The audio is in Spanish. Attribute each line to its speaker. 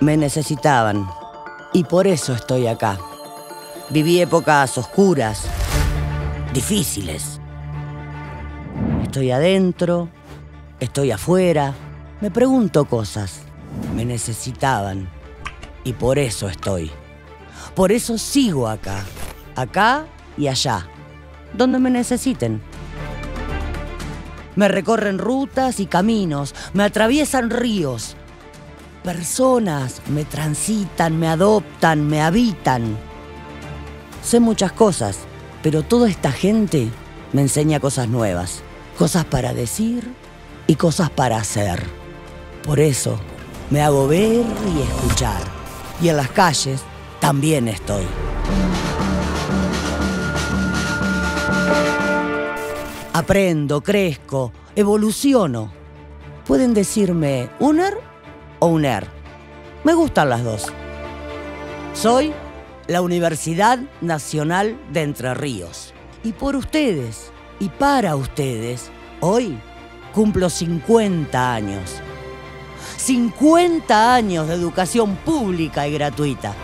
Speaker 1: Me necesitaban y por eso estoy acá. Viví épocas oscuras, difíciles. Estoy adentro, estoy afuera, me pregunto cosas. Me necesitaban y por eso estoy. Por eso sigo acá, acá y allá, donde me necesiten. Me recorren rutas y caminos, me atraviesan ríos. Personas me transitan, me adoptan, me habitan. Sé muchas cosas, pero toda esta gente me enseña cosas nuevas, cosas para decir y cosas para hacer. Por eso me hago ver y escuchar. Y en las calles también estoy. Aprendo, crezco, evoluciono. Pueden decirme UNER o UNER. Me gustan las dos. Soy la Universidad Nacional de Entre Ríos. Y por ustedes y para ustedes, hoy cumplo 50 años. 50 años de educación pública y gratuita.